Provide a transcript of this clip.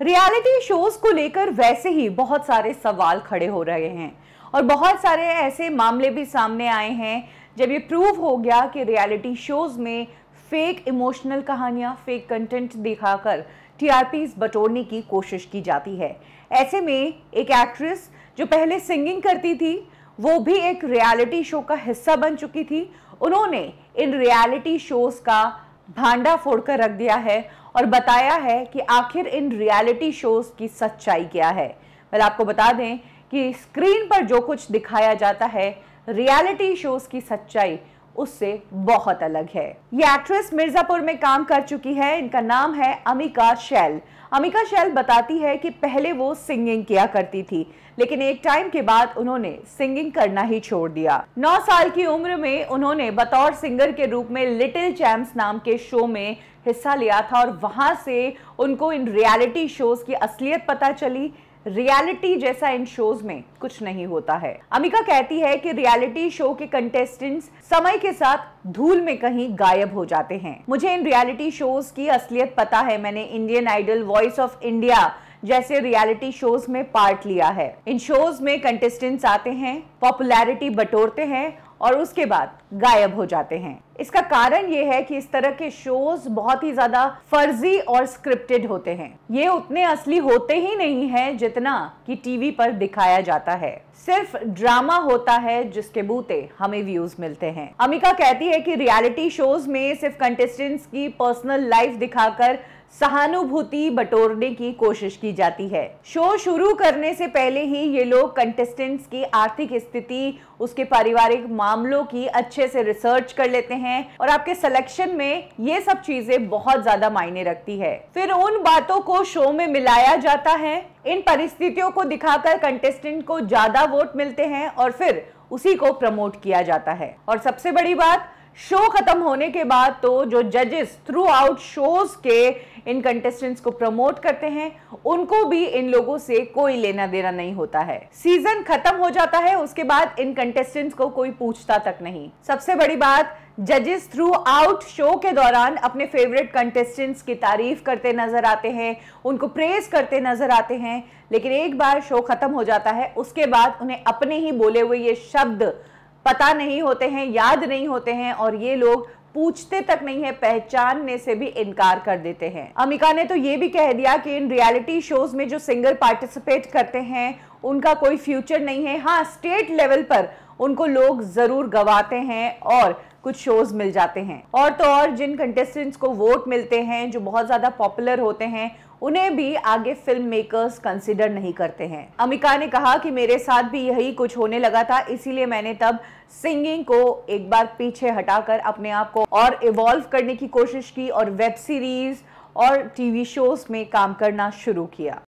Reality shows को लेकर वैसे ही बहुत सारे सवाल खड़े हो रहे हैं और बहुत सारे ऐसे मामले भी सामने आए हैं। जब ये प्रूव हो गया कि रियलिटी शोज़ में फेक इमोशनल कहानियाँ फेक कंटेंट दिखाकर टीआरपीज बटोरने की कोशिश की जाती है। ऐसे में एक एक्ट्रेस जो पहले सिंगिंग करती थी, वो भी एक रियलिटी शो का हिस्सा बन चुकी थी। उन्होंने इन रियलिटी शोज़ का भांडा फोड़कर रख दिया है और बताया है कि आखिर इन रियलिटी शोज़ की सच्चाई क्या है। मैं आपको बता दें कि स्क्रीन पर जो कुछ दिखाया जाता है रियलिटी शोज़ की सच्चाई उससे बहुत अलग है। ये एक्ट्रेस मिर्जापुर में काम कर चुकी है। इनका नाम है अमिका शैल। अमिका शैल बताती है कि पहले वो सिंगिंग किया करती थी, लेकिन एक टाइम के बाद उन्होंने सिंगिंग करना ही छोड़ दिया। नौ साल की उम्र में उन्होंने बतौर सिंगर के रूप में लिटिल चैम्प्स नाम के शो में हिस्सा लिया था और वहाँ से उनको इन रियलिटी शोज़ की असलियत पता चली। रियलिटी जैसा इन शोज़ में कुछ नहीं होता है। अमिका कहती है कि रियलिटी शो के कंटेस्टेंट्स समय के साथ धूल में कहीं गायब हो जाते हैं। मुझे इन रियलिटी शोज़ की असलियत पता है। मैंने Indian Idol voice of India जैसे रियलिटी शोज़ में पार्ट लिया है। इन शोज़ में कंटेस्टेंट्स आते हैं पॉपुलैरिटी बटोरते हैं और उसके बाद गायब हो जाते हैं। इसका कारण ये है कि इस तरह के शोज़ बहुत ही ज़्यादा फर्जी और स्क्रिप्टेड होते हैं। ये उतने असली होते ही नहीं है जितना कि टीवी पर दिखाया जाता है। सिर्फ़ ड्रामा होता है जिसके बूते हमें व्यूज़ मिलते हैं। अमिका कहती है कि रियलिटी शोज़ में सिर्फ़ कंटेस्टेंट्स की पर्सनल लाइफ दिखाकर सहानुभूति बटोरने की कोशिश की जाती है। शो शुरू करने से पहले ही ये लोग कंटेस्टेंट्स की आर्थिक स्थिति, उसके पारिवारिक मामलों की अच्छे से रिसर्च कर लेते हैं और आपके सिलेक्शन में ये सब चीज़ें बहुत ज़्यादा मायने रखती है। फिर उन बातों को शो में मिलाया जाता है। इन परिस्थितियों को दिखाकर कंटेस्टेंट को ज़्यादा वोट मिलते हैं और फिर उसी को प्रमोट किया जाता है। और सबसे बड़ी बात शो खत्म होने के बाद तो जो जजेस थ्रू आउट शोज़ के इन कंटेस्टेंट्स को प्रमोट करते हैं, उनको भी इन लोगों से कोई लेना देना नहीं होता है। सीज़न खत्म हो जाता है, उसके बाद इन कंटेस्टेंट्स को कोई पूछता तक नहीं। सबसे बड़ी बात जजेस थ्रू आउट शो के दौरान अपने फेवरेट कंटेस्टेंट्स की तारीफ़ करते नज़र आते हैं, उनको प्रेज करते नज़र आते हैं, लेकिन एक बार शो खत्म हो जाता है, उसके बाद उन्हें अपने ही बोले हुए ये शब्द पता नहीं होते हैं, याद नहीं होते हैं और ये लोग पूछते तक नहीं है, पहचानने से भी इनकार कर देते हैं। अमिका ने तो ये भी कह दिया कि इन रियलिटी शोज़ में जो सिंगर पार्टिसिपेट करते हैं, उनका कोई फ्यूचर नहीं है। हाँ स्टेट लेवल पर उनको लोग ज़रूर गवाते हैं और कुछ शोज़ मिल जाते हैं। और तो और जिन कंटेस्टेंट्स को वोट मिलते हैं, जो बहुत ज़्यादा पॉपुलर होते हैं उन्हें भी आगे फ़िल्म मेकर्स कंसिडर नहीं करते हैं। अमिका ने कहा कि मेरे साथ भी यही कुछ होने लगा था, इसीलिए मैंने तब सिंगिंग को एक बार पीछे हटाकर अपने आप को और इवॉल्व करने की कोशिश की और वेब सीरीज़ और टीवी शोज़ में काम करना शुरू किया।